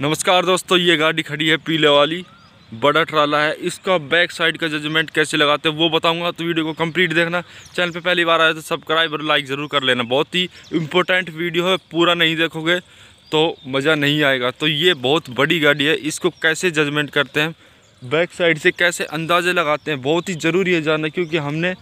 नमस्कार दोस्तों, ये गाड़ी खड़ी है पीले वाली। बड़ा ट्राला है। इसका बैक साइड का जजमेंट कैसे लगाते हैं वो बताऊँगा। तो वीडियो को कंप्लीट देखना। चैनल पे पहली बार आए तो सब्सक्राइब और लाइक ज़रूर कर लेना। बहुत ही इम्पोर्टेंट वीडियो है, पूरा नहीं देखोगे तो मज़ा नहीं आएगा। तो ये बहुत बड़ी गाड़ी है। इसको कैसे जजमेंट करते हैं? बैक साइड से कैसे अंदाज़े लगाते हैं? बहुत ही ज़रूरी है जानना, क्योंकि हमने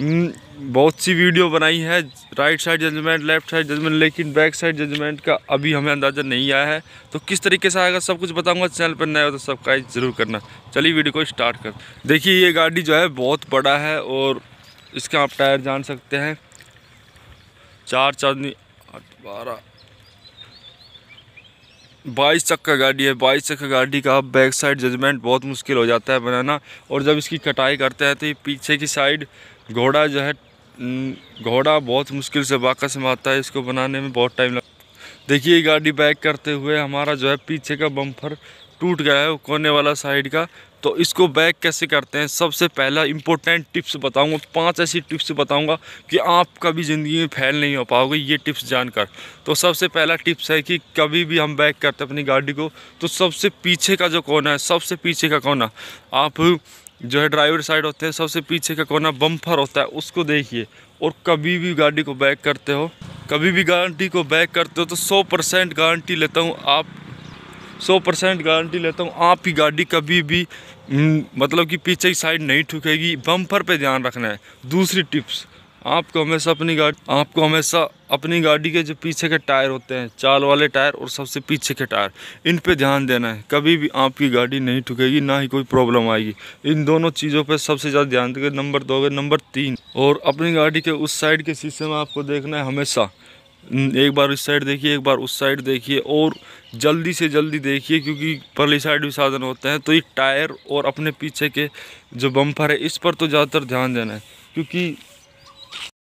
बहुत सी वीडियो बनाई है right side judgement left side judgement लेकिन बैक साइड जजमेंट का अभी हमें अंदाज़ा नहीं आया है। तो किस तरीके से आएगा, सब कुछ बताऊँगा चैनल पर नया हो तो सब्सक्राइब ज़रूर करना। चलिए वीडियो को स्टार्ट कर। देखिए, ये गाड़ी जो है बहुत बड़ा है और इसका आप टायर जान सकते हैं। चार चांदनी, आठ, बारह। बाईस चक्का गाड़ी है, बाईस चक्का गाड़ी का बैक साइड जजमेंट बहुत मुश्किल हो जाता है बनाना। और जब इसकी कटाई करते हैं तो ये पीछे की साइड घोड़ा जो है घोड़ा बहुत मुश्किल से बाकस में आता है, इसको बनाने में बहुत टाइम लग, देखिए गाड़ी बैक करते हुए हमारा जो है पीछे का बम्फर टूट गया है कोने वाला साइड का। तो इसको बैक कैसे करते हैं? सबसे पहला इंपॉर्टेंट टिप्स बताऊँगा, पाँच ऐसी टिप्स बताऊँगा कि आप कभी ज़िंदगी में फैल नहीं हो पाओगे, ये टिप्स जानकर। तो सबसे पहला टिप्स है कि कभी भी हम बैक करते अपनी गाड़ी को तो सबसे पीछे का जो कोना है, सबसे पीछे का कोना, आप जो है ड्राइवर साइड होते हैं सबसे पीछे का कोना बम्फर होता है उसको देखिए। और कभी भी गाड़ी को बैक करते हो कभी भी गारंटी को बैक करते हो तो सौ परसेंट गारंटी लेता हूँ आप। सौ परसेंट गारंटी लेता हूँ आपकी गाड़ी कभी भी हम्म, मतलब कि पीछे की साइड नहीं ठुकेगी। बम्फर पे ध्यान रखना है। दूसरी टिप्स आपको हमेशा अपनी गाड़ी आपको हमेशा अपनी गाड़ी के जो पीछे के टायर होते हैं, चाल वाले टायर और सबसे पीछे के टायर, इन पे ध्यान देना है। कभी भी आपकी गाड़ी नहीं ठुकेगी, ना ही कोई प्रॉब्लम आएगी। इन दोनों चीज़ों पे सबसे ज़्यादा ध्यान देंगे। नंबर दो नंबर तीन। और अपनी गाड़ी के उस साइड के शीशे में आपको देखना है हमेशा। एक बार इस साइड देखिए, एक बार उस साइड देखिए और जल्दी से जल्दी देखिए, क्योंकि परली साइड भी साधन होते हैं। तो ये टायर और अपने पीछे के जो बम्पर है, इस पर तो ज़्यादातर ध्यान देना है, क्योंकि